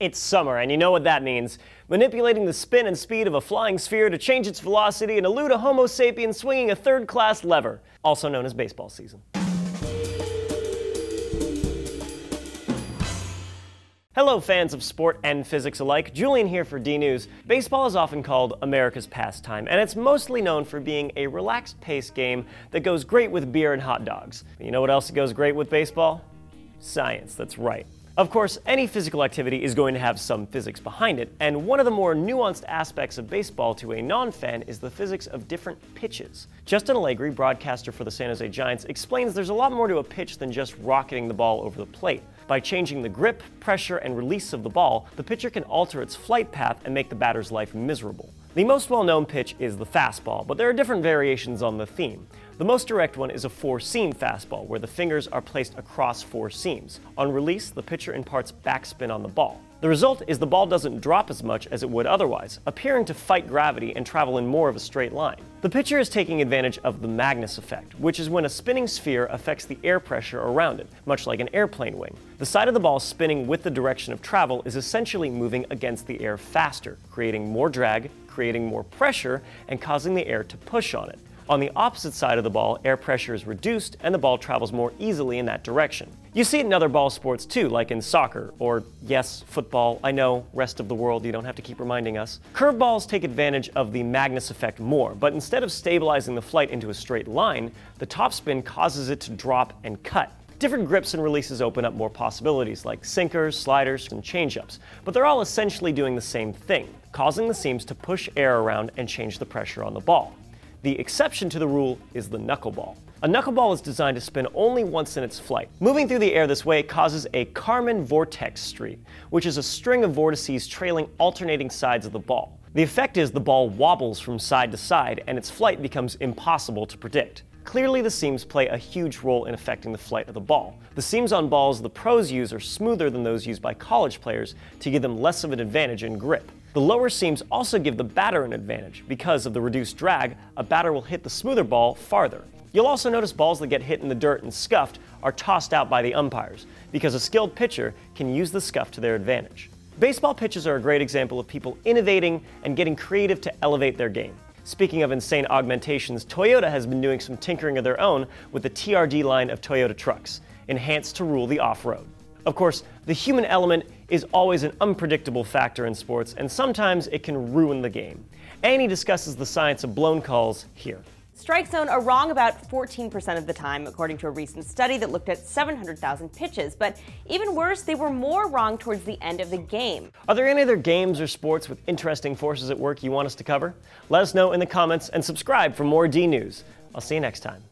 It's summer, and you know what that means. Manipulating the spin and speed of a flying sphere to change its velocity and elude a Homo sapien swinging a third class lever, also known as baseball season. Hello, fans of sport and physics alike. Julian here for D News. Baseball is often called America's pastime, and it's mostly known for being a relaxed paced game that goes great with beer and hot dogs. But you know what else goes great with baseball? Science, that's right. Of course, any physical activity is going to have some physics behind it, and one of the more nuanced aspects of baseball to a non-fan is the physics of different pitches. Justin Allegri, broadcaster for the San Jose Giants, explains there's a lot more to a pitch than just rocketing the ball over the plate. By changing the grip, pressure, and release of the ball, the pitcher can alter its flight path and make the batter's life miserable. The most well-known pitch is the fastball, but there are different variations on the theme. The most direct one is a four-seam fastball, where the fingers are placed across four seams. On release, the pitcher imparts backspin on the ball. The result is the ball doesn't drop as much as it would otherwise, appearing to fight gravity and travel in more of a straight line. The pitcher is taking advantage of the Magnus effect, which is when a spinning sphere affects the air pressure around it, much like an airplane wing. The side of the ball spinning with the direction of travel is essentially moving against the air faster, creating more drag, creating more pressure, and causing the air to push on it. On the opposite side of the ball, air pressure is reduced and the ball travels more easily in that direction. You see it in other ball sports too, like in soccer, or yes, football, I know, rest of the world, you don't have to keep reminding us. Curveballs take advantage of the Magnus effect more, but instead of stabilizing the flight into a straight line, the topspin causes it to drop and cut. Different grips and releases open up more possibilities, like sinkers, sliders, and changeups, but they're all essentially doing the same thing, causing the seams to push air around and change the pressure on the ball. The exception to the rule is the knuckleball. A knuckleball is designed to spin only once in its flight. Moving through the air this way causes a Kármán vortex street, which is a string of vortices trailing alternating sides of the ball. The effect is the ball wobbles from side to side and its flight becomes impossible to predict. Clearly the seams play a huge role in affecting the flight of the ball. The seams on balls the pros use are smoother than those used by college players to give them less of an advantage in grip. The lower seams also give the batter an advantage. Because of the reduced drag, a batter will hit the smoother ball farther. You'll also notice balls that get hit in the dirt and scuffed are tossed out by the umpires, because a skilled pitcher can use the scuff to their advantage. Baseball pitches are a great example of people innovating and getting creative to elevate their game. Speaking of insane augmentations, Toyota has been doing some tinkering of their own with the TRD line of Toyota trucks, enhanced to rule the off-road. Of course, the human element is always an unpredictable factor in sports, and sometimes it can ruin the game. Annie discusses the science of blown calls here. Strike zone are wrong about 14% of the time, according to a recent study that looked at 700,000 pitches. But even worse, they were more wrong towards the end of the game. Are there any other games or sports with interesting forces at work you want us to cover? Let us know in the comments and subscribe for more D News. I'll see you next time.